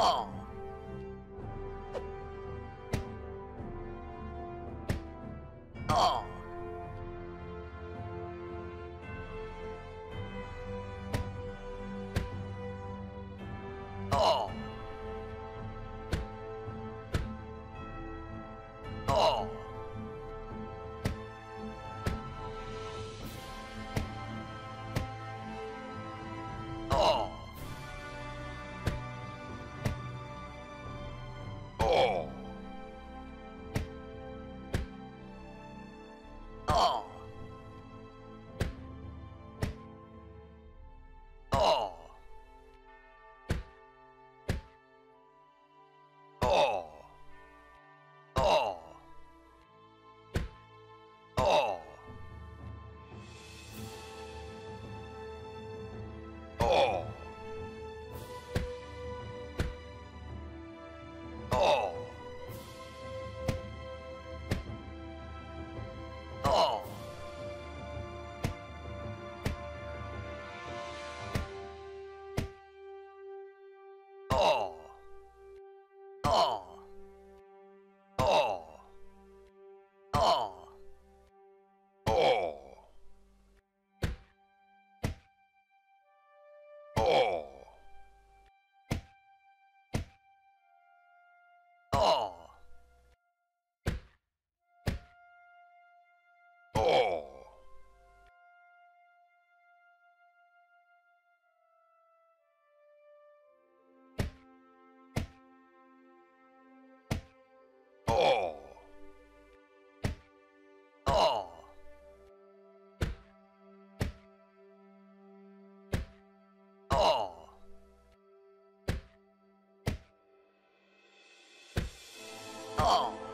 Oh. all.